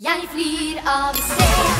Jeg flyr av sted,